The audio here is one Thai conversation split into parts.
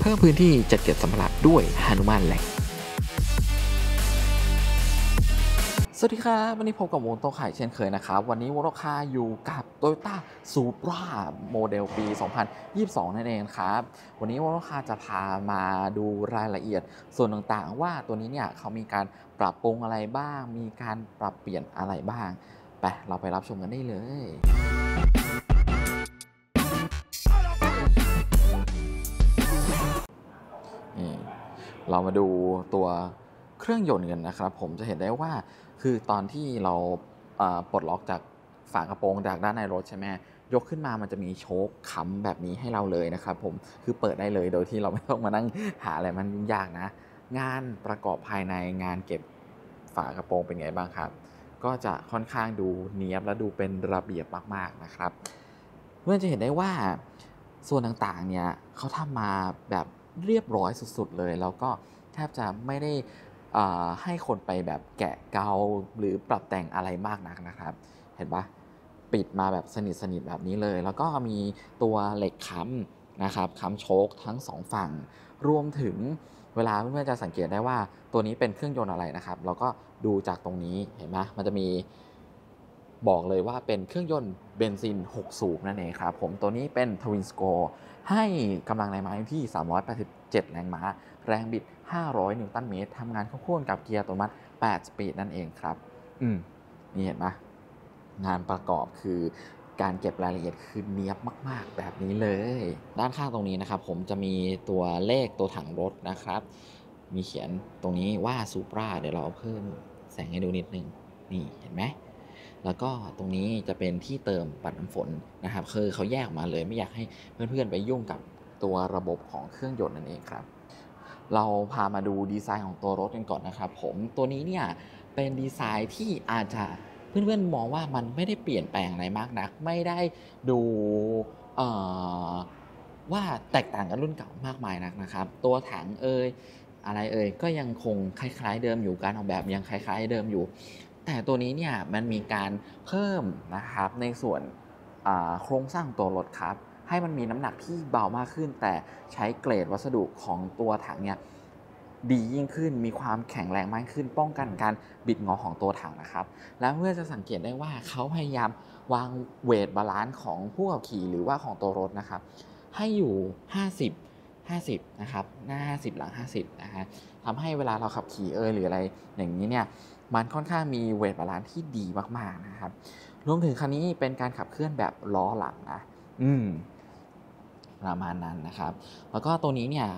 เพิ่มพื้นที่จัดเก็บสัมภาระด้วยฮานุมานแหลกสวัสดีครับวันนี้พบกับวงโตไข่เช่นเคยนะครับ วันนี้วงโตคาอยู่กับ Toyota Supra โมเดลปี 2022 นั่นเองครับ วันนี้วงโตคาจะพามาดูรายละเอียด ส่วนต่างๆ ว่าตัวนี้เนี่ยเขามีการปรับปรุงอะไรบ้าง มีการปรับเปลี่ยนอะไรบ้าง ไป เราไปรับชมกันได้เลย เรามาดูตัวเครื่องยนต์กันนะครับ ผมจะเห็นได้ว่าคือตอนที่เราปลดล็อกจากฝากระโปรงจากด้านในรถใช่ไหมยกขึ้นมามันจะมีโชคค้ำแบบนี้ให้เราเลยนะครับผมคือเปิดได้เลยโดยที่เราไม่ต้องมานั่งหาอะไรมันยุ่งยากนะ งานประกอบภายในงานเก็บฝากระโปรงเป็นไงบ้างครับ ก็จะค่อนข้างดูเนียบและดูเป็นระเบียบมากๆนะครับเพื่อนจะเห็นได้ว่าส่วนต่างๆเนี่ยเขาทำมาแบบ เรียบร้อยสุดๆเลย แล้วก็แทบจะไม่ได้ให้คนไปแบบแกะเกาหรือปรับแต่งอะไรมากนักนะครับ เห็นปะปิดมาแบบสนิทสนิทแบบนี้เลย แล้วก็มีตัวเหล็กค้ำนะครับค้ำโชคทั้งสองฝั่ง รวมถึงเวลาเพื่อนๆจะสังเกตได้ว่าตัวนี้เป็นเครื่องยนต์อะไรนะครับ เราก็ดูจากตรงนี้เห็นไหมมันจะมี บอกเลยว่าเป็นเครื่องยนต์เบนซิน 6 สูบนั่นเองครับผมตัวนี้เป็น Twin Score ให้กำลังแรงม้าอยู่ที่ 387 แรงม้า แรงบิด 500 นิวตันเมตรทำงานควบคู่กับเกียร์อัตโนมัติ 8 สปีดนั่นเองครับ อืม นี่เห็นไหมงานประกอบคือการเก็บรายละเอียดคือเนียบมาก ๆ แบบนี้เลย ด้านข้างตรงนี้นะครับ ผมจะมีตัวเลขตัวถังรถนะครับ มีเขียนตรงนี้ว่า Supra เดี๋ยวเราเพิ่มแสงให้ดูนิดนึง นี่เห็นไหม แล้วก็ตรงนี้จะเป็นที่เติมปัดน้ำฝนนะครับคือเขาแยกมาเลยไม่อยากให้เพื่อนๆไปยุ่งกับตัวระบบของเครื่องยนต์นั่นเองครับ เราพามาดูดีไซน์ของตัวรถกันก่อนนะครับ ผมตัวนี้เนี่ยเป็นดีไซน์ที่อาจจะเพื่อนๆมองว่ามันไม่ได้เปลี่ยนแปลงอะไรมากนัก ไม่ได้ดูว่าแตกต่างกับรุ่นเก่ามากมายนักนะครับ ตัวถังเอ่ยอะไรเอ่ยก็ยังคงคล้ายๆเดิมอยู่การออกแบบยังคล้ายๆเดิมอยู่ แต่ตัวนี้เนี่ยมันมีการเพิ่มนะครับในส่วนโครงสร้างของตัวรถครับ ให้มันมีน้ำหนักที่เบามากขึ้น แต่ใช้เกรดวัสดุของตัวถังเนี่ยดียิ่งขึ้นมีความแข็งแรงมากขึ้น ป้องกันการบิดงอของตัวถังนะครับ แล้วเพื่อนจะสังเกตได้ว่าเขาพยายามวาง weight balance ของผู้ขับขี่หรือว่าของตัวรถนะครับ ให้อยู่ 50 50 นะครับ หน้า 50 หลัง 50 นะฮะทำให้เวลาเราขับขี่เอยหรืออะไรอย่างนี้เนี่ย มันค่อนข้างมี weight balance ที่ดีมากๆนะครับรวมถึงคันนี้เป็นการขับเคลื่อนแบบล้อหลังนะอืมประมาณนั้นนะครับ แล้วก็ตัวนี้เนี่ย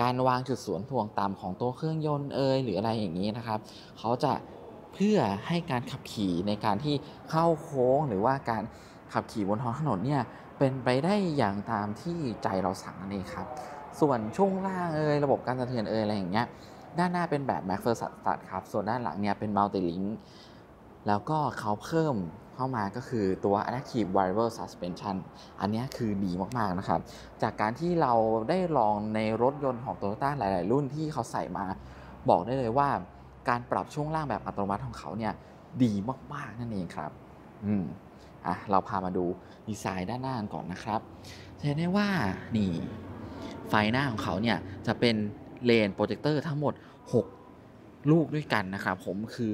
การวางจุดศูนย์ถ่วงต่ำของตัวเครื่องยนต์เอยหรืออะไรอย่างนี้นะครับเขาจะเพื่อให้การขับขี่ในการที่เข้าโค้งหรือว่าการขับขี่บนท้องถนนเนี่ยเป็นไปได้อย่างตามที่ใจเราสั่งนั่นเองครับ ส่วนช่วงล่างเอยระบบการสะเทือนเอยอะไรอย่างเงี้ย ด้านหน้าเป็นแบบ m a c p h e r s a t ครับ ส่วนด้านหลังเนี่ยเป็น Multi Link แล้วก็เขาเพิ่มเข้ามาก็คือตัว Adaptive Variable Suspension อันนี้คือดีมาก ๆ นะครับ จากการที่เราได้ลองในรถยนต์ของ Toyota หลาย ๆ รุ่นที่เขาใส่มา บอกได้เลยว่าการปรับช่วงล่างแบบอัตโนมัติของเขาเนี่ยดีมาก ๆ นั่นเองครับ อืมอะเราพามาดูดีไซน์ด้านหน้ากันก่อนนะครับจะเห็นได้ว่านี่ไฟหน้าของเขาเนี่ยจะเป็น เลนโปรเจคเตอร์ทั้งหมด 6 ลูกด้วยกันนะครับผมคือ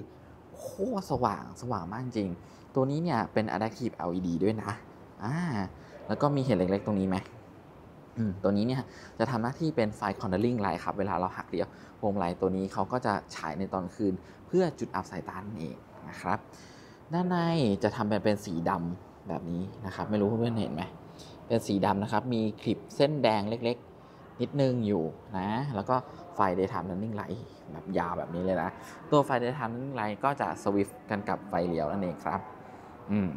โคตรสว่างสว่างมากจริง ตัวนี้เนี่ยเป็น Adaptive LED ด้วยนะอ่าแล้วก็มีเห็นเล็กๆตรงนี้ไหมอืมตัวนี้เนี่ยจะทำหน้าที่เป็นไฟ cornering light ครับ เวลาเราหักเลี้ยวพวงมาลัยตัวนี้เขาก็จะฉายในตอนคืน เพื่อจุดอับสายตาเองนะครับ ด้านในจะทำเป็นเป็นสีดำแบบนี้นะครับ ไม่รู้เพื่อนๆเห็นไหม เป็นสีดำนะครับ มีคลิปเส้นแดงเล็กๆ นิดนึงอยู่นะ แล้วก็ไฟ daytime running light แบบยาวแบบนี้เลยนะ ตัวไฟ daytime running light ก็จะสวิฟกันกับไฟเลี้ยวนั่นเองครับ อืม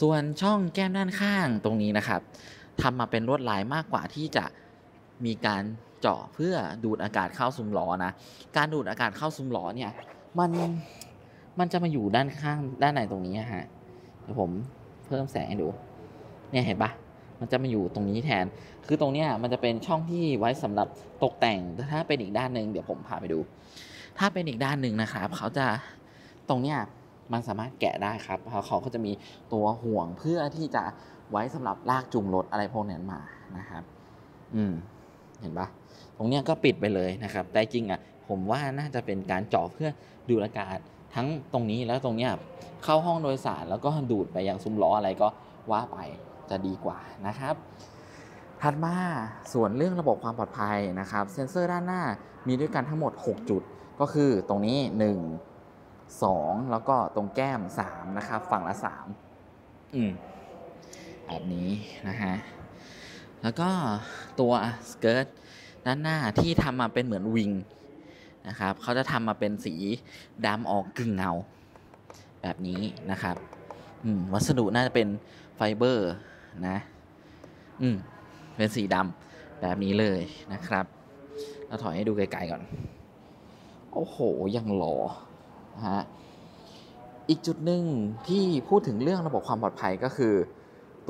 ส่วนช่องแก้มด้านข้างตรงนี้นะครับทำมาเป็นลวดลายมากกว่าที่จะมีการเจาะเพื่อดูดอากาศเข้าซุ้มล้อนะ การดูดอากาศเข้าซุ้มล้อเนี่ย มัน มันจะมาอยู่ด้านข้างด้านในตรงนี้ฮะ เดี๋ยวผมเพิ่มแสงให้ดู เนี่ยเห็นปะ มันจะมาอยู่ตรงนี้แทน คือตรงเนี้ยมันจะเป็นช่องที่ไว้สำหรับตกแต่งแต่ถ้าเป็นอีกด้านหนึ่งเดี๋ยวผมพาไปดู ถ้าเป็นอีกด้านหนึ่งนะครับ เขาจะตรงเนี้ยมันสามารถแกะได้ครับเขาก็จะมีตัวห่วงเพื่อที่จะไว้สำหรับลากจูงรถอะไรพวกนั้นมานะครับ อืม เห็นปะตรงเนี้ยก็ปิดไปเลยนะครับ แต่จริงอะ ผมว่าน่าจะเป็นการเจาะเพื่อดูดอากาศทั้งตรงนี้แล้วตรงเนี้ยเข้าห้องโดยสารแล้วก็ดูดไปยังซุ้มล้ออะไรก็ว่าไป จะดีกว่านะครับ ถัดมาส่วนเรื่องระบบความปลอดภัยนะครับ เซ็นเซอร์ด้านหน้ามีด้วยกันทั้งหมด 6 จุด ก็คือตรงนี้ 1 2 แล้วก็ตรงแก้ม 3 นะครับ ฝั่งละ 3 อืมแบบนี้นะฮะแล้วก็ตัว skirt ด้านหน้าที่ทำมาเป็นเหมือน wing นะครับเขาจะทำมาเป็นสีดำออกกึ่งเงา แบบนี้นะครับอืมวัสดุน่าจะเป็นไฟเบอร์ นะ อืม เป็นสีดำแบบนี้เลยนะครับเราถอยให้ดูไกลๆก่อน โอ้โห ยังหล่อฮะ อีกจุดหนึ่งที่พูดถึงเรื่องระบบความปลอดภัยก็คือ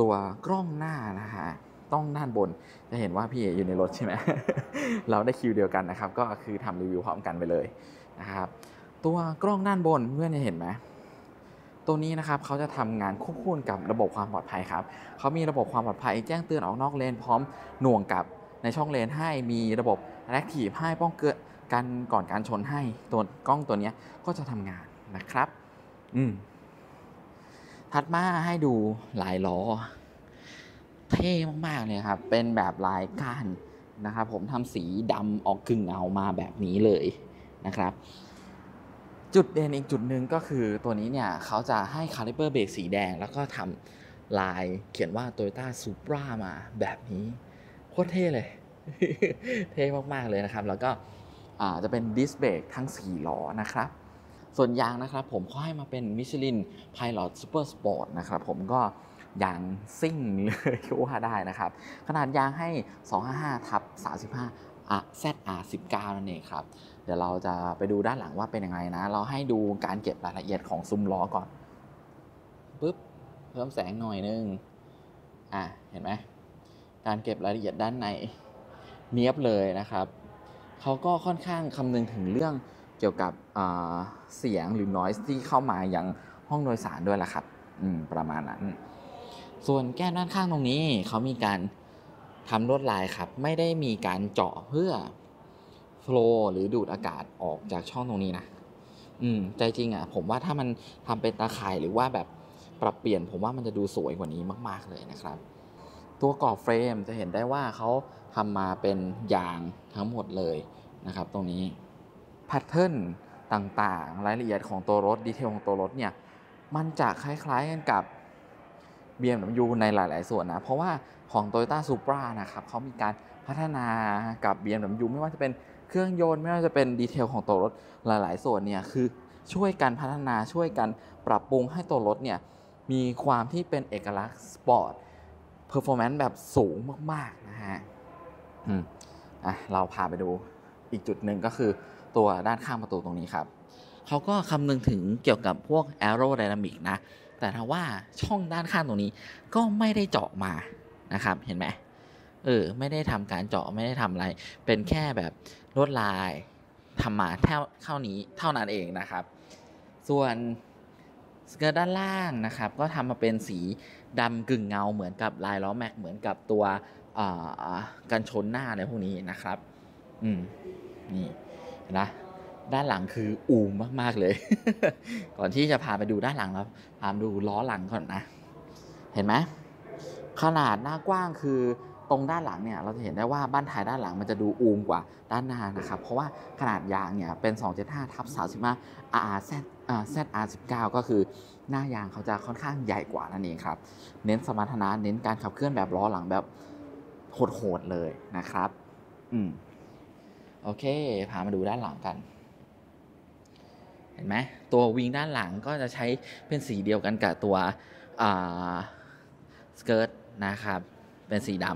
ตัวกล้องหน้านะฮะต้องด้านบนจะเห็นว่าพี่เออยู่ในรถใช่ไหมเราได้คิวเดียวกันนะครับ ก็คือทำรีวิวพร้อมกันไปเลยนะครับ ตัวกล้องด้านบนเพื่อนจะเห็นไหม ตัวนี้นะครับเขาจะทำงานควบคู่กับระบบความปลอดภัยครับเขามีระบบความปลอดภัยแจ้งเตือนออกนอกเลนพร้อมหน่วงกับในช่องเลนให้มีระบบ Active ให้ป้องกันก่อนการชนให้ตัวกล้องตัวนี้ก็จะทำงานนะครับ อืมถัดมาให้ดูลายล้อ เท่มากๆเลยครับ เป็นแบบลายก้านนะครับ ผมทำสีดำออกกึ่งเงามาแบบนี้เลยนะครับ จุดเด่นอีกจุดหนึ่งก็คือตัวนี้เนี่ยเขาจะให้คาลิเปอร์เบรกสีแดง แล้วก็ทำลายเขียนว่า Toyota Supra มาแบบนี้โคตรเท่เลย เท่มากๆเลยนะครับ แล้วก็จะเป็นดิสเบรกทั้ง4ล้อนะครับ ส่วนยางนะครับผมเขาให้มาเป็น Michelin Pilot Super Sport นะครับผมก็ยางซิ่งเลยก็ว่าได้นะครับ ขนาดยางให้ 255ทับ35อะ ZR19 นั่นเองครับ เดี๋ยวเราจะไปดูด้านหลังว่าเป็นยังไงนะ เราให้ดูการเก็บรายละเอียดของซุ้มล้อก่อนปุ๊บเพิ่มแสงหน่อยนึงอะเห็นไหมการเก็บรายละเอียดด้านในเนียบเลยนะครับเขาก็ค่อนข้างคำนึงถึงเรื่องเกี่ยวกับเสียงหรือ noise ที่เข้ามาอย่างห้องโดยสารด้วยล่ะครับประมาณนั้น ส่วนแก้มด้านข้างตรงนี้เขามีการทำลวดลายครับ ไม่ได้มีการเจาะเพื่อ โฟลหรือดูดอากาศออกจากช่องตรงนี้นะ อืม ใจจริงอะ ผมว่าถ้ามันทำเป็นตาข่ายหรือว่าแบบปรับเปลี่ยน ผมว่ามันจะดูสวยกว่านี้มาก ๆเลยนะครับ ตัวกรอบเฟรมจะเห็นได้ว่าเขาทำมาเป็นยางทั้งหมดเลยนะครับ ตรงนี้แพทเทิร์นต่างๆ รายละเอียดของตัวรถดีเทลของตัวรถเนี่ย มันจะคล้ายๆกันกับ BMW ในหลาย ๆ ส่วนนะ เพราะว่าของ Toyota Supra นะครับเขามีการพัฒนากับ BMW ไม่ว่าจะเป็น เครื่องยนต์ไม่ว่าจะเป็น detail ของตัวรถหลาย ๆ ส่วนเนี่ยคือช่วยกันพัฒนาช่วยกันปรับปรุงให้ตัวรถเนี่ยมีความที่เป็นเอกลักษณ์ sport performance แบบสูงมาก ๆ นะฮะอืมอะเราพาไปดูอีกจุดหนึ่งก็คือตัวด้านข้างประตูตรงนี้ครับเขาก็คำนึงถึงเกี่ยวกับพวก aerodynamic นะ แต่ถ้าว่าช่องด้านข้างตรงนี้ก็ไม่ได้เจาะมานะครับ เห็นไหม เออ ไม่ได้ทำการเจาะไม่ได้ทำอะไร เป็นแค่แบบลวดลายทำมาเท่าเท่านี้เท่านั้นเองนะครับ ส่วนสเกิร์ตด้านล่างนะครับ ก็ทำมาเป็นสีดำกึ่งเงาเหมือนกับลายล้อแม็กเหมือนกับตัวกันชนหน้าในพวกนี้นะครับ อืมนี่นะด้านหลังคืออูมมาก ๆ เลย ก่อนที่จะพาไปดูด้านหลังแล้วพาดูล้อหลังก่อนนะ เห็นไหมขนาดหน้ากว้างคือ ตรงด้านหลังเนี่ยเราจะเห็นได้ว่าบ้านท้ายด้านหลังมันจะดูอูมกว่าด้านหน้านะครับ เพราะว่าขนาดยางเนี่ยเป็น 275ทับ35 RZ ZR19 ก็คือหน้ายางเขาจะค่อนข้างใหญ่กว่านั่นเองครับ เน้นสมรรถนะเน้นการขับเคลื่อนแบบล้อหลังแบบโหดๆเลยนะครับ อืมโอเค พามาดูด้านหลังกัน เห็นไหมตัววิงด้านหลังก็จะใช้เป็นสีเดียวกันกับตัวสเกิร์ตนะครับ เป็นสีด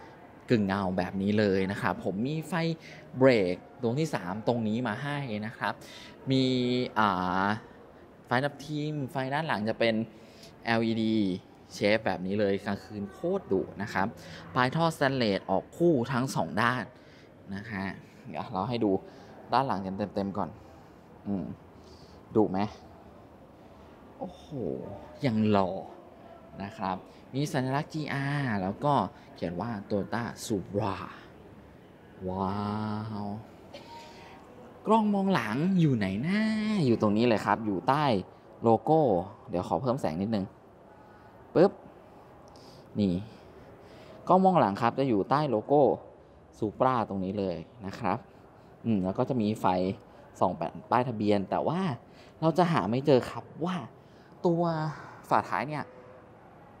ำกึ่งเงาแบบนี้เลยนะครับ ผมมีไฟเบรกดวงที่ 3 ตรงนี้มาให้นะครับ มีไฟนับทีมไฟด้านหลังจะเป็น LED เชฟแบบนี้เลยกลางคืนโคตรดุนะครับ ปลายท่อสแตนเลสออกคู่ทั้ง 2 ด้านนะฮะเดี๋ยวเราให้ดูด้านหลังกันเต็มๆก่อนอืมดุไหมโอ้โห ยังหล่อ นะครับ มีสัญลักษณ์ GR แล้วก็เขียนว่า Toyota Supra ว้าว กล้องมองหลังอยู่ไหนหน้า อยู่ตรงนี้เลยครับ อยู่ใต้โลโก้ เดี๋ยวขอเพิ่มแสงนิดนึงปึ๊บ นี่ กล้องมองหลังครับ จะอยู่ใต้โลโก้ซูปราตรงนี้เลยนะครับ อืม แล้วก็จะมีไฟส่องแปะป้ายทะเบียน แต่ว่าเราจะหาไม่เจอครับว่าตัวฝาท้ายเนี่ย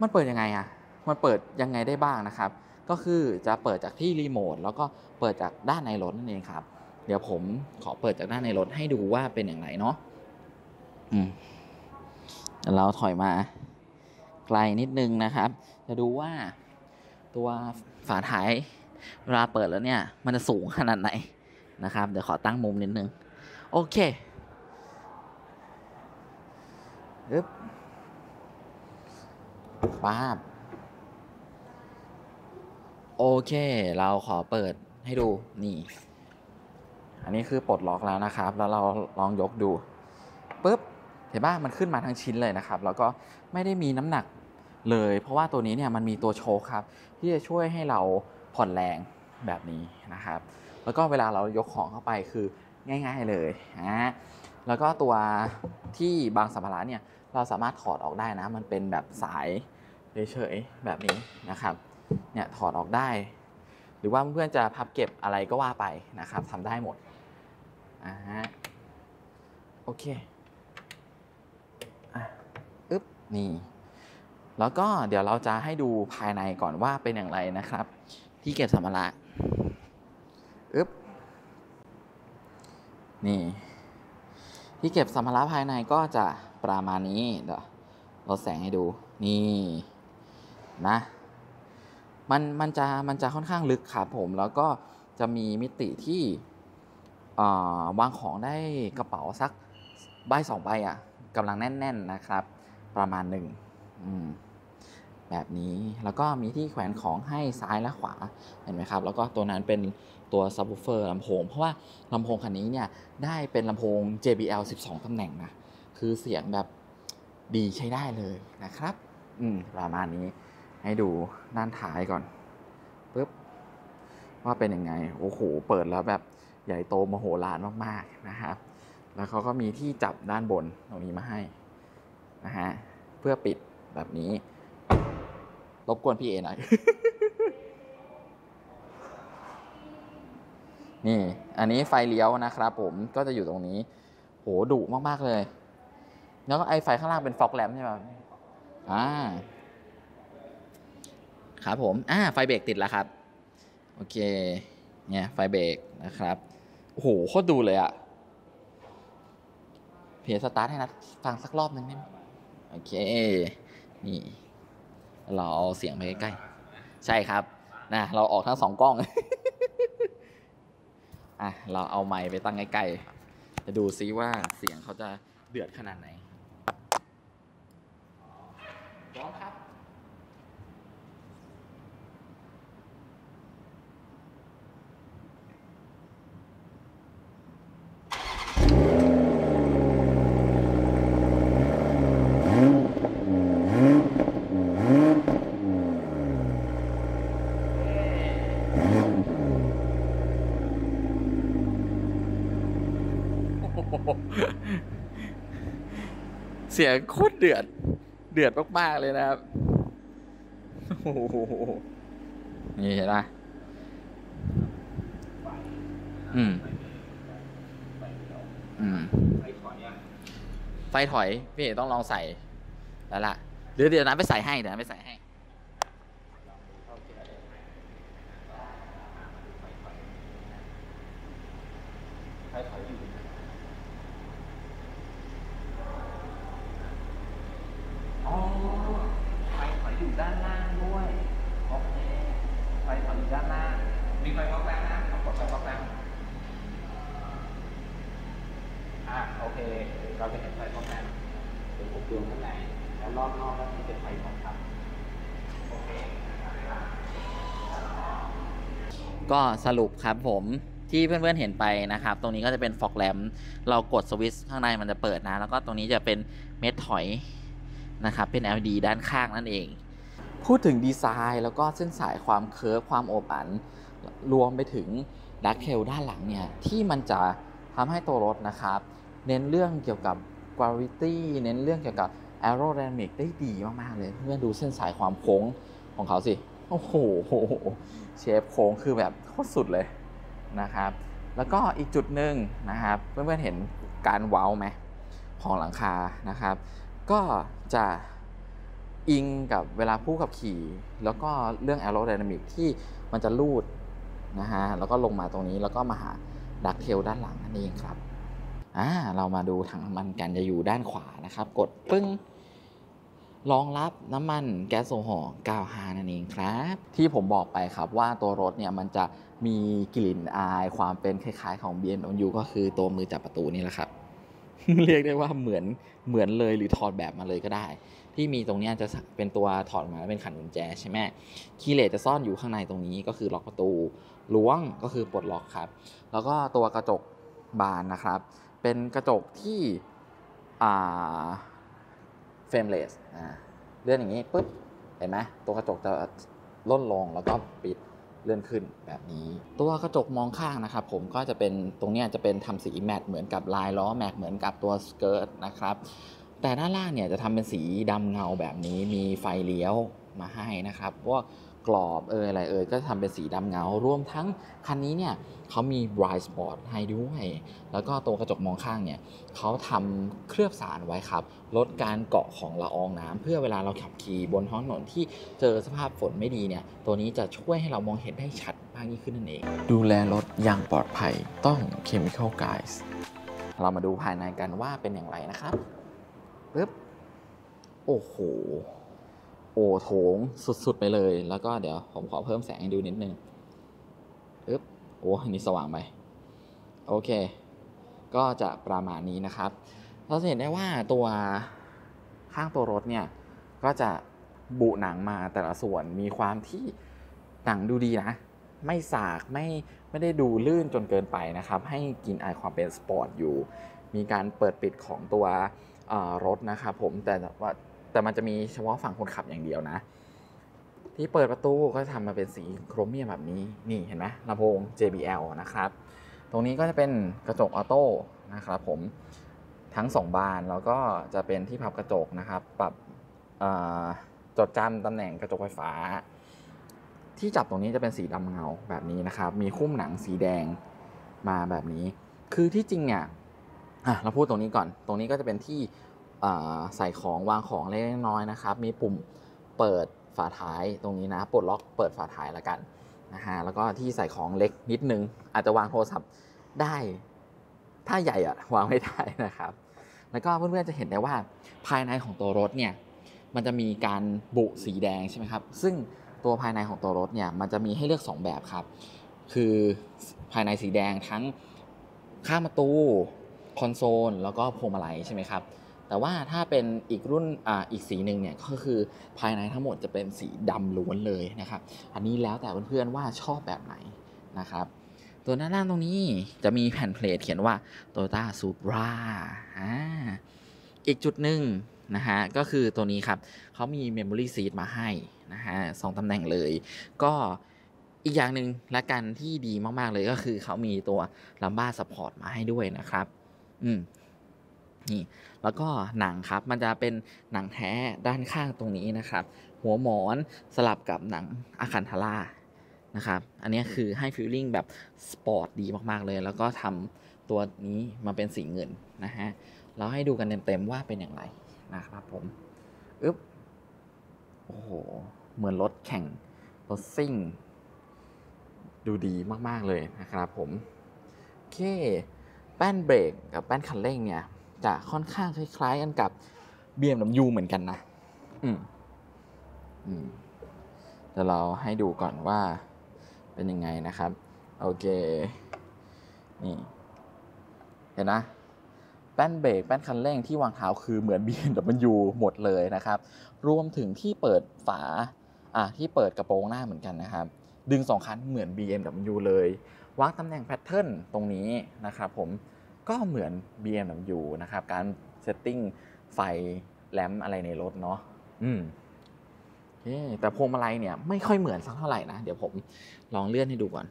มันเปิดยังไงอะมันเปิดยังไงได้บ้างนะครับ ก็คือจะเปิดจากที่รีโมทแล้วก็เปิดจากด้านในรถนั่นเองครับ เดี๋ยวผมขอเปิดจากด้านในรถให้ดูว่าเป็นอย่างไรเนาะอืมเดี๋ยวเราถอยมาไกลนิดนึงนะครับ จะดูว่าตัวฝาท้ายเวลาเปิดแล้วเนี่ย มันจะสูงขนาดไหนนะครับ เดี๋ยวขอตั้งมุมนิดนึง โอเคอึ๊บ ป้าบ โอเค เราขอเปิดให้ดูนี่ อันนี้คือปลดล็อกแล้วนะครับ แล้วเราลองยกดูปุ๊บเห็นป่ะมันขึ้นมาทั้งชิ้นเลยนะครับ แล้วก็ไม่ได้มีน้ำหนักเลย เพราะว่าตัวนี้เนี่ยมันมีตัวโชคครับ ที่จะช่วยให้เราผ่อนแรงแบบนี้นะครับ แล้วก็เวลาเรายกของเข้าไปคือง่าย ๆเลยนะแล้วก็ตัวที่บางสัมภาระเนี่ยเราสามารถถอดออกได้นะ มันเป็นแบบสาย เฉยๆแบบนี้นะครับเนี่ยถอดออกได้ หรือว่าเพื่อนๆจะพับเก็บอะไรก็ว่าไปนะครับทำได้หมดอ่าฮะโอเคอะอึ๊บนี่แล้วก็เดี๋ยวเราจะให้ดูภายในก่อนว่าเป็นอย่างไรนะครับ ที่เก็บสัมภาระอึ๊บนี่ที่เก็บสัมภาระภายในก็จะประมาณนี้เดี๋ยวลดแสงให้ดูนี่ นะ มันมันจะมันจะค่อนข้างลึกครับผม แล้วก็จะมีมิติที่วางของได้กระเป๋าสักใบสองใบอะกำลังแน่น ๆนะครับ ประมาณหนึ่งแบบนี้แล้วก็มีที่แขวนของให้ซ้ายและขวาเห็นไหมครับ แล้วก็ตัวนั้นเป็นตัวซับวูเฟอร์ลำโพง เพราะว่าลำโพงคันนี้เนี่ยได้เป็นลำโพง JBL 12 ตำแหน่งนะ คือเสียงแบบดีใช้ได้เลยนะครับ อืมประมาณนี้ ให้ดูด้านท้ายก่อนปุ๊บว่าเป็นยังไง โอ้โห เปิดแล้วแบบใหญ่โตมโหฬารมากๆนะครับ แล้วเขาก็มีที่จับด้านบนตรงนี้มาให้นะฮะเพื่อปิดแบบนี้ รบกวนพี่เอหน่อย นี่ อันนี้ไฟเลี้ยวนะครับผมก็จะอยู่ตรงนี้ โหดุมาก ๆ เลย แล้วก็ไอไฟข้างล่างเป็นฟอกแลมใช่ไหมอ่า ครับผมอ่าไฟเบรกติดแล้วครับ โอเคเนี่ยไฟเบรกนะครับโอ้โหโคตรดูเลยอะเพียสตาร์ทให้นัดฟังสักรอบนึงได้ไหมโอเค นี่ เราเอาเสียงไปใกล้ๆใช่ครับนะเราออกทั้งสองกล้องอะเราเอาไมค์ไปตั้งใกล้ๆจะดูซิว่าเสียงเขาจะเดือดขนาดไหน เสียงโคตรเดือด เดือดมาก ๆ เลยนะครับ โอ้โห นี่เห็นไหมอืม อืม ไฟถอย พี่เอกต้องลองใส่ แล้วล่ะเดี๋ยวเดี๋ยวนั้นไปใส่ให้ เดี๋ยวนั้นไปใส่ให้ ไฟถอยอยู่ อ๋อ ไฟถอยอยู่ด้านล่างด้วย โอเค ไฟถอยอยู่ด้านล่าง มีไฟบล็อกแล้วนะต้องกดไฟบล็อกแล้วอะ โอเค เราจะเห็นไฟบล็อกแล้วเป็นหกดวงข้างในแล้วรอบนอกก็มีเป็นไฟทองคำโอเคก็สรุปครับผมที่เพื่อนๆเห็นไปนะครับ ตรงนี้ก็จะเป็นฟอกแลมเรากดสวิตช์ข้างในมันจะเปิดนะ แล้วก็ตรงนี้จะเป็นเม็ดถอยนะครับ เป็น LED ด้านข้างนั่นเอง พูดถึงดีไซน์แล้วก็เส้นสายความเคิร์ฟความโอบอัน รวมไปถึงดักเทลด้านหลังเนี่ย ที่มันจะทำให้ตัวรถนะครับ เน้นเรื่องเกี่ยวกับ gravity เน้นเรื่องเกี่ยวกับ aerodynamic ได้ดีมาก ๆ เลยเพื่อนดูเส้นสายความโค้งของเขาสิ โอ้โห เชฟโค้งคือแบบโคตรสุดเลยนะครับ แล้วก็อีกจุดหนึ่งนะครับ เพื่อนๆเห็นการเว้าไหมของหลังคานะครับ ก็จะอิงกับเวลาผู้ขับขี่ แล้วก็เรื่อง aerodynamic ที่มันจะลูดนะฮะแล้วก็ลงมาตรงนี้แล้วก็มาหาดักเทลด้านหลังนั่นเองครับ อ่าเรามาดูถังน้ำมันกันจะอยู่ด้านขวานะครับ กดปึ้งรองรับน้ำมันแก๊สโซฮอล์95 นั่นเองครับ ที่ผมบอกไปครับว่าตัวรถเนี่ยมันจะมีกลิ่นอายความเป็นคล้ายๆของ BMW ก็คือตัวมือจับประตูนี่แหละครับ เรียกได้ว่าเหมือนเหมือนเลยหรือถอดแบบมาเลยก็ได้ ที่มีตรงนี้จะเป็นตัวถอดมาแล้วเป็นขันกุญแจใช่ไหมคีย์เลสจะซ่อนอยู่ข้างในตรงนี้ก็คือล็อกประตูล้วงก็คือปลดล็อกครับ แล้วก็ตัวกระจกบานนะครับ เป็นกระจกที่เฟรมเลสเลื่อนอย่างนี้ปุ๊บเห็นไหมตัวกระจกจะล่นลงแล้วก็ปิดเลื่อนขึ้นแบบนี้ ตัวกระจกมองข้างนะครับผมก็จะเป็นตรงนี้จะเป็นทำสีแมตต์เหมือนกับลายล้อแม็กเหมือนกับตัวสเกิร์ตนะครับแต่ด้านล่างเนี่ยจะทำเป็นสีดำเงาแบบนี้มีไฟเลี้ยวมาให้นะครับพวก กรอบเอยอะไรเอยก็ทำเป็นสีดำเงา รวมทั้งคันนี้เนี่ยเขามี bright spot ให้ด้วย แล้วก็ตัวกระจกมองข้างเนี่ยเขาทำเคลือบสารไว้ครับ ลดการเกาะของละอองน้ำเพื่อเวลาเราขับขี่บนท้องถนนที่เจอสภาพฝนไม่ดีเนี่ยตัวนี้จะช่วยให้เรามองเห็นได้ชัดมากยิ่งขึ้นนั่นเอง ดูแลรถอย่างปลอดภัยต้อง Chemical Guys เรามาดูภายในกันว่าเป็นอย่างไรนะครับปึ๊บโอ้โห อโถงสุดๆไปเลย แล้วก็เดี๋ยวผมขอเพิ่มแสงให้ดูนิดนึงปึ๊บโอ้อันนี้สว่างไป โอเค ก็จะประมาณนี้นะครับ เราจะเห็นได้ว่าตัวข้างตัวรถเนี่ย ก็จะบุหนังมาแต่ละส่วนมีความที่หนังดูดีนะ ไม่สากไม่ไม่ได้ดูลื่นจนเกินไปนะครับ ให้กินอายความเป็นสปอร์ตอยู่ มีการเปิดปิดของตัวรถนะครับผมแต่ว่า แต่มันจะมีเฉพาะฝั่งคนขับอย่างเดียวนะ ที่เปิดประตูก็ทำมาเป็นสีโครเมียมแบบนี้นี่เห็นไหมลำโพง JBL นะครับ ตรงนี้ก็จะเป็นกระจกออโต้นะครับผมทั้ง 2 บานแล้วก็จะเป็นที่พับกระจกนะครับ ปรับจดจำตำแหน่งกระจกไฟฟ้า ที่จับตรงนี้จะเป็นสีดำเงาแบบนี้นะครับ มีคุ้มหนังสีแดงมาแบบนี้ คือที่จริงเนี่ยอะเราพูดตรงนี้ก่อน ตรงนี้ก็จะเป็นที่ ใส่ของวางของเล็กน้อยนะครับ มีปุ่มเปิดฝาท้ายตรงนี้นะปลดล็อกเปิดฝาท้ายแล้วกันนะฮะแล้วก็ที่ใส่ของเล็กนิดนึง อาจจะวางโทรศัพท์ได้ ถ้าใหญ่อะวางไม่ได้นะครับ แล้วก็เพื่อนๆจะเห็นได้ว่าภายในของตัวรถเนี่ยมันจะมีการบุสีแดงใช่ไหมครับ ซึ่งตัวภายในของตัวรถเนี่ยมันจะมีให้เลือก 2 แบบครับ คือภายในสีแดงทั้งข้างประตูคอนโซลแล้วก็พวงมาลัยใช่ไหมครับ แต่ว่าถ้าเป็นอีกรุ่นออีกสีหนึ่งเนี่ยก็คือภายในทั้งหมดจะเป็นสีดำล้วนเลยนะครับ อันนี้แล้วแต่เพื่อนๆว่าชอบแบบไหนนะครับ ตัวด้านล่างตรงนี้จะมีแผ่นเพลทเขียนว่า Toyota Supra อ่าอีกจุดหนึ่งนะฮะก็คือตัวนี้ครับเขามี Memory Seat มาให้นะฮะสองตำแหน่งเลย ก็อีกอย่างหนึ่งแล้วกันที่ดีมากๆเลยก็คือเขามีตัว Lumbar Support มาให้ด้วยนะครับ อืมนี่ แล้วก็หนังครับมันจะเป็นหนังแท้ด้านข้างตรงนี้นะครับ หัวหมอนสลับกับหนัง Alcantara นะครับอันนี้คือให้ feeling แบบสปอร์ตดีมากๆเลย แล้วก็ทำตัวนี้มาเป็นสีเงินนะฮะเราให้ดูกันเต็มๆว่าเป็นอย่างไรนะครับผมอึ๊บโอ้โห เหมือนรถแข่ง รถซิ่ง ดูดีมาก ๆ เลยนะครับผม โอเค แป้นเบรกกับแป้นคันเร่งเนี่ย จะค่อนข้างคล้ายๆกันกับ BMW เหมือนกันนะ อืมอืมเดี๋ยวเราให้ดูก่อนว่าเป็นยังไงนะครับ โอเค นี่ เห็นนะแป้นเบรกแป้นคันเร่งที่วางเท้าคือเหมือน BMW หมดเลยนะครับ รวมถึงที่เปิดฝาอะที่เปิดกระโปรงหน้าเหมือนกันนะครับ ดึงสองคันเหมือน BMW เลย วางตำแหน่ง pattern ตรงนี้นะครับผม ก็เหมือน BMW นะครับ การ setting ไฟแลมอะไรในรถเนาะอืมโอเคแต่พวงมาลัยเนี่ยไม่ค่อยเหมือนสักเท่าไหร่นะ เดี๋ยวผมลองเลื่อนให้ดูก่อน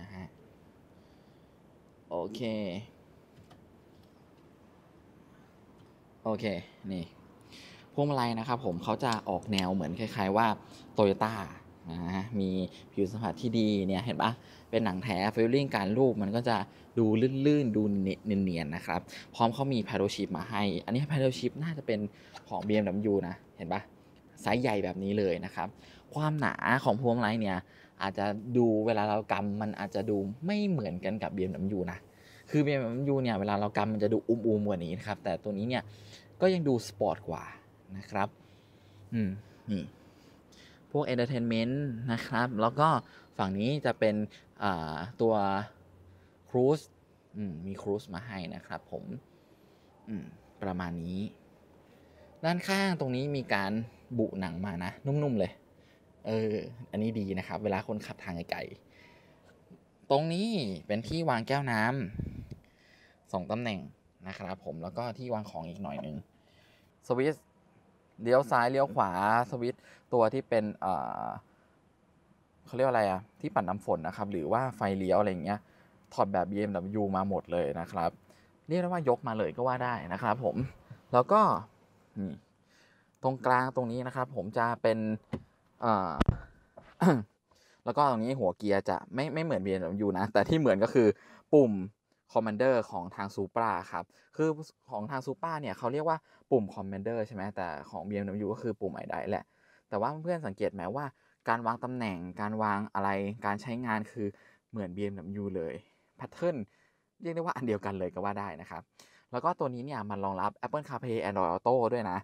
นะฮะโอเค โอเค นี่ พวงมาลัยนะครับผมเขาจะออกแนวเหมือนคล้าย ๆ ว่าโตโยต้านะฮะมีผิวสัมผัสที่ดีเนี่ยเห็นปะ เป็นหนังแท้ feeling การลูบมันก็จะดูลื่นๆ ดูเนียนๆนะครับ พร้อมเขามี paddle shift มาให้ อันนี้ paddle shift น่าจะเป็นของ BMW นะ เห็นปะไซส์ใหญ่แบบนี้เลยนะครับ ความหนาของพวงมาลัยเนี่ยอาจจะดูเวลาเรากำมันอาจจะดูไม่เหมือนกันกับ BMW นะ คือ BMW เนี่ยเวลาเรากำมันจะดูอุ้มๆกว่านี้นะครับ แต่ตัวนี้เนี่ยก็ยังดูสปอร์ตกว่านะครับ อืม นี่ พวก Entertainment นะครับ แล้วก็ ฝั่งนี้จะเป็นตัว Cruise มี Cruise มาให้นะครับผมประมาณนี้ ด้านข้างตรงนี้มีการบุหนังมานะ นุ่มๆเลย เออ อันนี้ดีนะครับ เวลาคนขับทางไกลๆตรงนี้เป็นที่วางแก้วน้ำสองตำแหน่งนะครับผมแล้วก็ที่วางของอีกหน่อยหนึ่งสวิตเลี้ยวซ้ายเลี้ยวขวาสวิตตัวที่เป็น เขาเรียกอะไรอะที่ปัดน้ำฝนนะครับ หรือว่าไฟเลี้ยวอะไรเงี้ยถอดแบบ BMW มาหมดเลยนะครับ เรียกได้ว่ายกมาเลยก็ว่าได้นะครับผม แล้วก็นี่ตรงกลางตรงนี้นะครับ ผมจะเป็นอ่อแล้วก็ตรงนี้หัวเกียร์จะไม่ไม่เหมือน BMW นะ แต่ที่เหมือนก็คือปุ่ม Commander ของทางซูปราครับ คือของทางซูปราเนี่ยเขาเรียกว่าปุ่ม Commander ใช่ไหมแต่ของ BMW ก็คือปุ่มไอได้แหละ แต่ว่าเพื่อนสังเกตไหมว่า การวางตำแหน่ง การวางอะไร การใช้งานคือเหมือน BMW เลย pattern เรียกได้ว่าอันเดียวกันเลยก็ว่าได้นะครับ แล้วก็ตัวนี้เนี่ยมันรองรับ Apple CarPlay Android Auto ด้วยนะ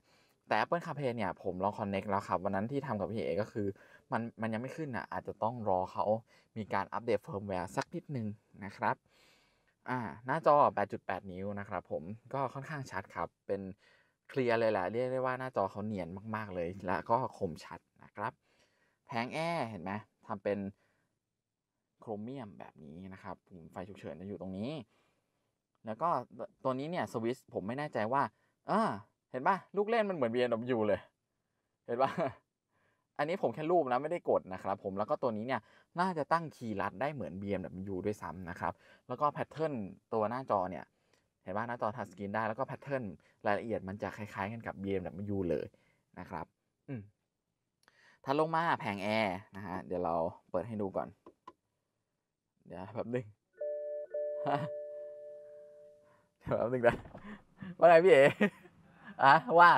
แต่ Apple CarPlay เนี่ยผมลอง Connect แล้วครับ วันนั้นที่ทำกับพี่เอก็คือ มันมันยังไม่ขึ้นอะอาจจะต้องรอเขามีการอัปเดตเฟิร์มแวร์สักนิดนึงนะครับอ่าหน้าจอ 8.8 นิ้วนะครับผมก็ค่อนข้างชัดครับ เป็นเคลียร์เลยแหละ เรียกได้ว่าหน้าจอเขาเนียนมาก ๆ เลย และก็คมชัดนะครับ แผงแอร์เห็นไหมทำเป็นโครเมียมแบบนี้นะครับปุ่มไฟฉุกเฉินจะอยู่ตรงนี้ แล้วก็ตัวนี้เนี่ยสวิตช์ผมไม่แน่ใจว่าเออเห็นปะลูกเล่นมันเหมือน BMW เลย เห็นปะอันนี้ผมแค่ลูบนะไม่ได้กดนะครับผมแล้วก็ตัวนี้เนี่ยน่าจะตั้งคีย์ลัดได้เหมือน BMW ด้วยซ้ำนะครับ แล้วก็ patternตัวหน้าจอเนี่ยเห็นว่าหน้าจอ touchscreen ได้แล้วก็ pattern รายละเอียดมันจะคล้ายๆกันกับ BMW เลยนะครับ อืม ถ้าลงมาแผงแอร์นะฮะ เดี๋ยวเราเปิดให้ดูก่อน เดี๋ยวแป๊บนึงเดี๋ยวแป๊บนึงนะว่าไงพี่เอ๋อะว่า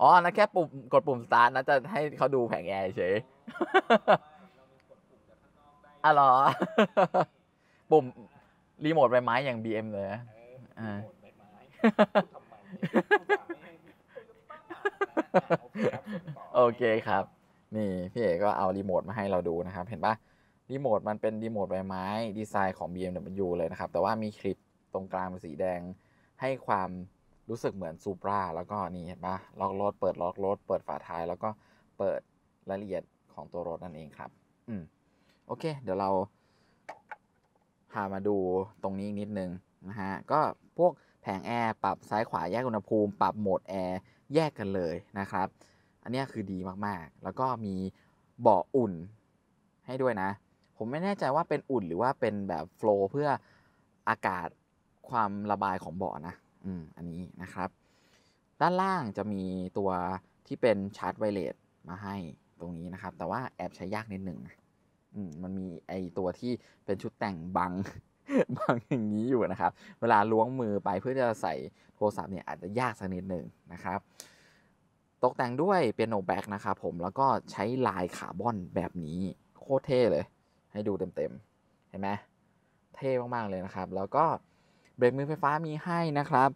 อ๋อนะแค่ปุ่มกดปุ่มสตาร์ทนะจะให้เขาดูแผงแอร์เฉยอ๋อเหรอ ปุ่มรีโมทใบไม้อย่าง BM เลยอ่า โอเคครับ นี่พี่เอกก็เอารีโมทมาให้เราดูนะครับ เห็นปะรีโมทมันเป็นรีโมทใบไม้ดีไซน์ของ BMW เลยนะครับ แต่ว่ามีคลิปตรงกลางเป็นสีแดง ให้ความรู้สึกเหมือนซูปราแล้วก็นี่เห็นปะล็อกรถเปิดล็อกรถเปิดฝาท้าย แล้วก็เปิดรายละเอียดของตัวรถนั่นเองครับ อืมโอเค เดี๋ยวเราพามาดูตรงนี้นิดนึงนะฮะ ก็พวกแผงแอร์ปรับซ้ายขวาแยกอุณหภูมิ ปรับโหมดแอร์ แยกกันเลยนะครับ อันนี้คือดีมากๆ แล้วก็มีเบาะอุ่นให้ด้วยนะ ผมไม่แน่ใจว่าเป็นอุ่นหรือว่าเป็นแบบโฟล์เพื่ออากาศความระบายของเบาะนะ อืม อันนี้นะครับ ด้านล่างจะมีตัวที่เป็นชาร์จไวเลสมาให้ตรงนี้นะครับ แต่ว่าแอบใช้ยากนิดหนึ่งนะ อืม มันมีไอตัวที่เป็นชุดแต่งบัง บังอย่างนี้อยู่นะครับ เวลาล้วงมือไปเพื่อจะใส่โทรศัพท์เนี่ยอาจจะยากสักนิดหนึ่งนะครับ ตกแต่งด้วยเป็นโนแบ็กนะครับผมแล้วก็ใช้ลายคาร์บอนแบบนี้ โคตรเท่เลย ให้ดูเต็มๆ เห็นไหมเท่มากๆเลยนะครับ แล้วก็เบรกมือไฟฟ้ามีให้นะครับ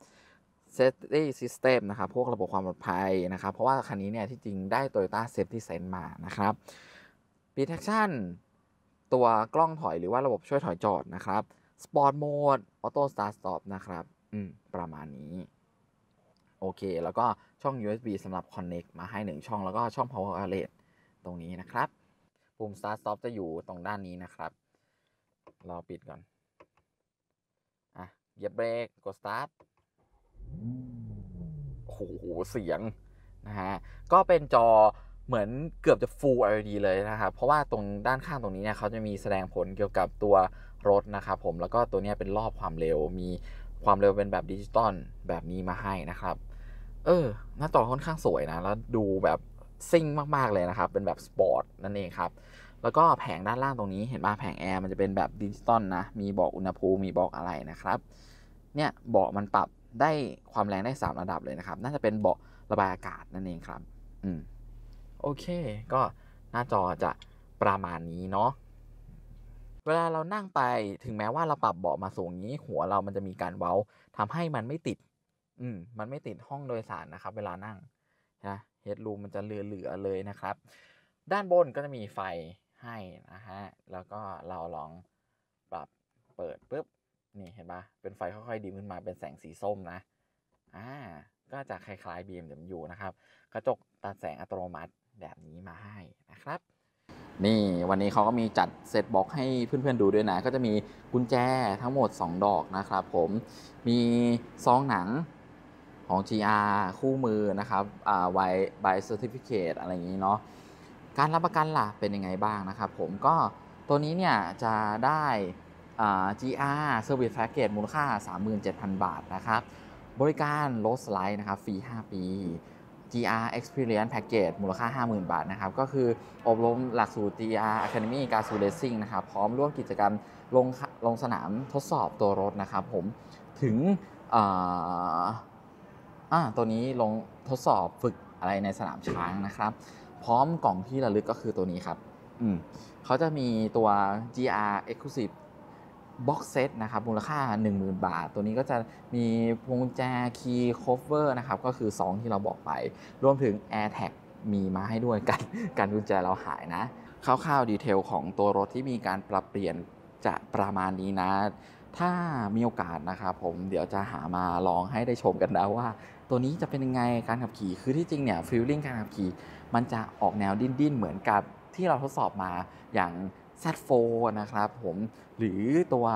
Safety System นะครับ พวกระบบความปลอดภัยนะครับ เพราะว่าคันนี้เนี่ยที่จริงได้ Toyota Safety Sense มานะครับ Detection ตัวกล้องถอยหรือว่าระบบช่วยถอยจอดนะครับ Sport Mode Auto Start Stop นะครับ อืม ประมาณนี้ โอเค แล้วก็ช่อง USB สำหรับ Connect มาให้ 1 ช่อง แล้วก็ช่อง Power Outlet ตรงนี้นะครับ ปุ่ม Start Stop จะอยู่ตรงด้านนี้นะครับ เราเปิดก่อน อะเหยียบเบรก กด Start โอ้โห เสียง นะฮะ ก็เป็นจอเหมือนเกือบจะ Full LED เลยนะครับ เพราะว่าตรงด้านข้างตรงนี้เนี่ยเขาจะมีแสดงผลเกี่ยวกับตัว รถนะครับผมแล้วก็ตัวนี้เป็นรอบความเร็วมีความเร็วเป็นแบบดิจิตอลแบบนี้มาให้นะครับ เออหน้าจอค่อนข้างสวยนะ แล้วดูแบบซิ่งมาก ๆ เลยนะครับ เป็นแบบสปอร์ตนั่นเองครับ แล้วก็แผงด้านล่างตรงนี้เห็นป่ะแผงแอร์มันจะเป็นแบบดิจิตอลนะ มีบอกอุณหภูมิมีบอกอะไรนะครับ เนี่ยเบาะมันปรับได้ความแรงได้ 3 ระดับเลยนะครับ น่าจะเป็นเบาะระบายอากาศนั่นเองครับ อืม โอเค ก็หน้าจอจะประมาณนี้เนาะ เวลาเรานั่งไปถึงแม้ว่าเราปรับเบาะมาสูงนี้ หัวเรามันจะมีการเว้าทำให้มันไม่ติด อืมมันไม่ติดห้องโดยสารนะครับ เวลานั่งนะเฮดรูมมันจะเหลือๆเลยนะครับ ด้านบนก็จะมีไฟให้นะฮะแล้วก็เราลองปรับเปิดปุ๊บนี่เห็นปะเป็นไฟค่อยๆดีขึ้นมาเป็นแสงสีส้มนะอ่าก็จะคล้ายๆ BMW นะครับ กระจกตัดแสงอัตโนมัติแบบนี้มาให้นะครับ นี่วันนี้เขาก็มีจัดเซตบ็อกให้เพื่อนๆดูด้วยนะ ก็จะมีกุญแจทั้งหมด 2 ดอกนะครับผมมีซองหนังของ GR คู่มือนะครับอ่าไวใบ certificate อะไรอย่างนี้เนาะการรับประกันล่ะเป็นยังไงบ้างนะครับผมก็ตัวนี้เนี่ยจะได้อ่า GR Service Package มูลค่า 37,000 บาทนะครับ บริการรถสไลด์นะครับ ฟรี 5 ปี GR Experience Package มูลค่า 50,000 บาทนะครับ ก็คืออบรมหลักสูตร GR Academy Gazoo Racing นะครับ พร้อมร่วมกิจกรรมลงลงสนามทดสอบตัวรถนะครับผม ถึงอ่าตัวนี้ลงทดสอบฝึกอะไรในสนามช้างนะครับ พร้อมกล่องที่ระลึกก็คือตัวนี้ครับอืมเขาจะมีตัว GR Exclusive Box Set นะครับมูลค่า 10,000 บาท ตัวนี้ก็จะมีพวงกุญแจ Key Cover นะครับก็คือ 2 ที่เราบอกไป รวมถึง AirTag มีมาให้ด้วยกันการกุญแจเราหายนะคร่าวๆดีเทลของตัวรถที่มีการปรับเปลี่ยนจะประมาณนี้นะ ถ้ามีโอกาสนะครับผมเดี๋ยวจะหามาลองให้ได้ชมกันนะว่า ตัวนี้จะเป็นยังไงการขับขี่คือที่จริงเนี่ยฟีลลิ่งการขับขี่ มันจะออกแนวดิ้นๆเหมือนกับที่เราทดสอบมาอย่าง Z4 นะครับผมหรือตัว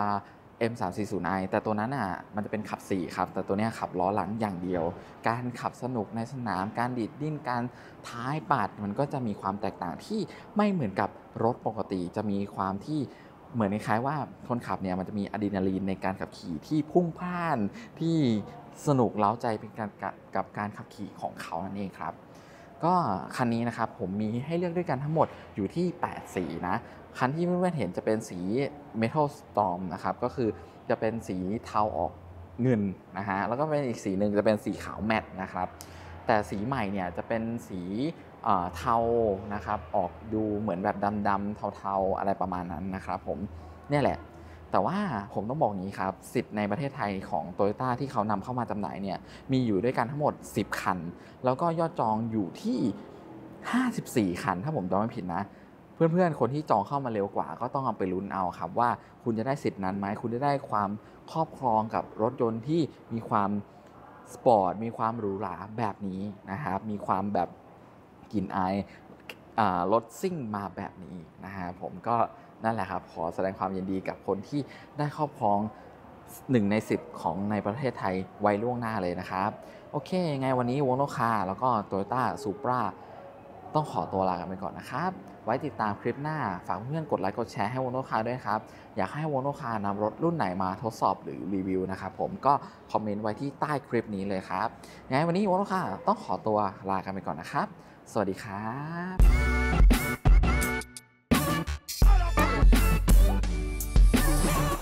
M340i แต่ตัวนั้นอะมันจะเป็นขับ 4 ครับ แต่ตัวนี้ขับล้อหลังอย่างเดียว การขับสนุกในสนาม การดีดดิ้น การท้ายปาดมันก็จะมีความแตกต่างที่ไม่เหมือนกับรถปกติ จะมีความที่เหมือนคล้ายว่าคนขับเนี่ยมันจะมีอะดรีนาลีนในการขับขี่ที่พุ่งพล่านที่สนุกเล้าใจเป็นการกับการขับขี่ของเขานั่นเองครับ ก็คันนี้นะครับผมมีให้เลือกด้วยกันทั้งหมดอยู่ที่ 8 สีนะ คันที่เพื่อนๆเห็นจะเป็นสี Metal Storm นะครับ ก็คือจะเป็นสีเทาออกเงินนะฮะ แล้วก็เป็นอีกสีหนึ่งจะเป็นสีขาวแมตต์นะครับ แต่สีใหม่เนี่ยจะเป็นสีเทานะครับ ออกดูเหมือนแบบดำๆเทาๆอะไรประมาณนั้นนะครับผมเนี่ยแหละ แต่ว่าผมต้องบอกงี้ครับ สิทธิ์ในประเทศไทยของ t o y ยต้าที่เขานำเข้ามาจำหน่ายเนี่ยมีอยู่ด้วยกันทั้งหมด 10 คัน แล้วก็ยอดจองอยู่ที่ 54 คัน ถ้าผมจำไม่ผิดนะเพื่อนๆ คนที่จองเข้ามาเร็วกว่า ก็ต้องเอาไปลุ้นเอาครับ ว่าคุณจะได้สิทธิ์นั้นไหม คุณจะได้ความครอบครองกับรถยนต์ที่มีความสปอร์ต มีความหรูหราแบบนี้นะครับ มีความแบบกลิ่นอายรถซิ่งมาแบบนี้นะฮะผมก็ นั่นแหละครับ ขอแสดงความยินดีกับคนที่ได้ครอบครองหนึ่งในสิบของในประเทศไทยไว้ล่วงหน้าเลยนะครับ โอเคยังไงวันนี้ Wongautocar แล้วก็โตโยต้าซูปราต้องขอตัวลากันไปก่อนนะครับ ไว้ติดตามคลิปหน้า ฝากเพื่อนกดไลค์กดแชร์ให้วงโนคาด้วยครับ อยากให้วงโนคานำรถรุ่นไหนมาทดสอบหรือรีวิวนะครับผมก็คอมเมนต์ไว้ที่ใต้คลิปนี้เลยครับยังไงวันนี้วงโนคาต้องขอตัวลากันไปก่อนนะครับ สวัสดีครับ